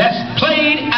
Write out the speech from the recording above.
that's played